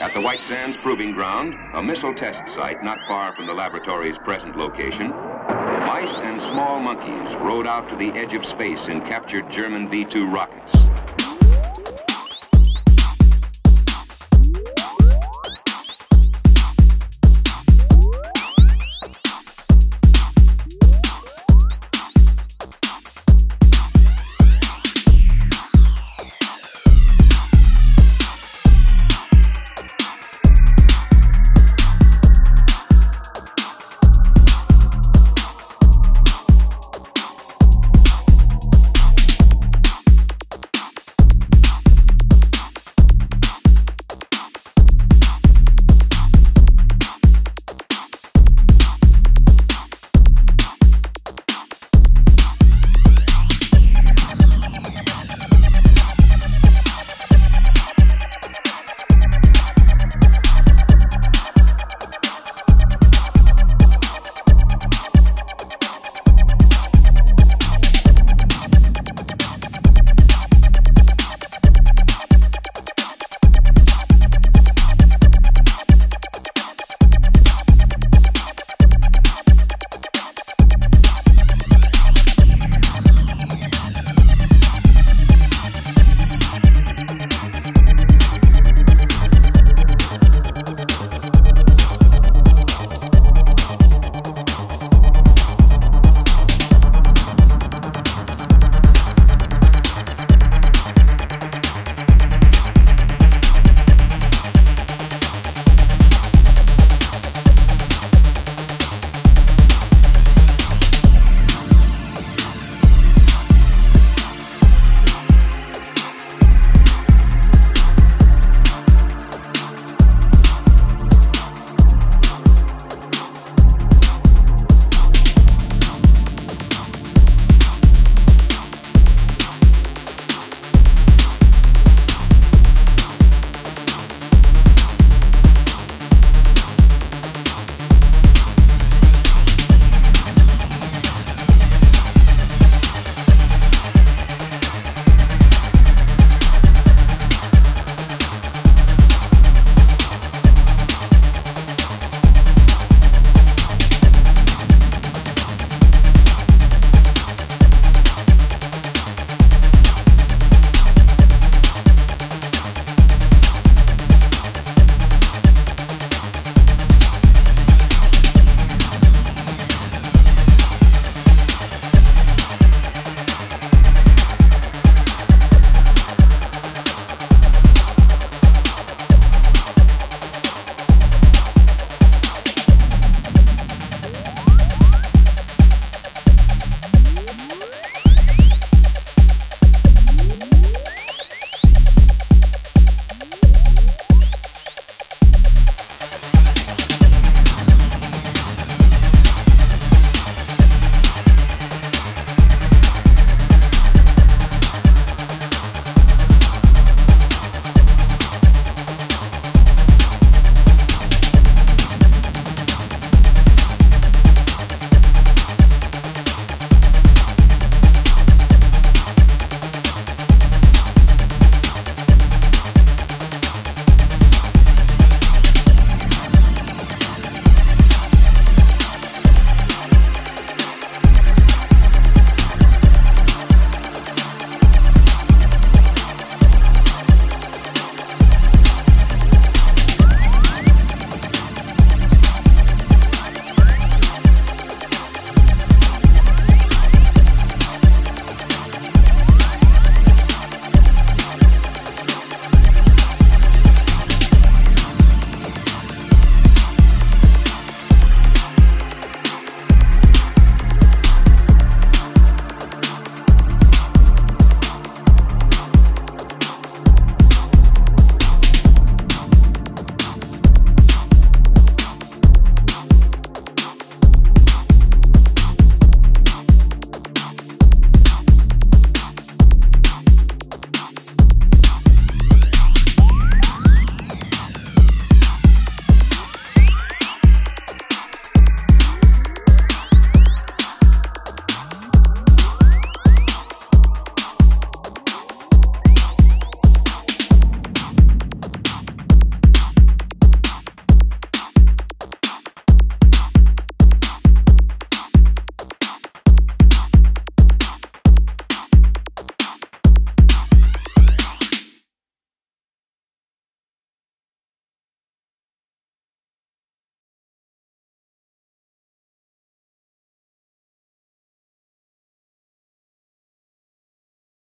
At the White Sands Proving Ground, a missile test site not far from the laboratory's present location, mice and small monkeys rode out to the edge of space and captured German V-2 rockets.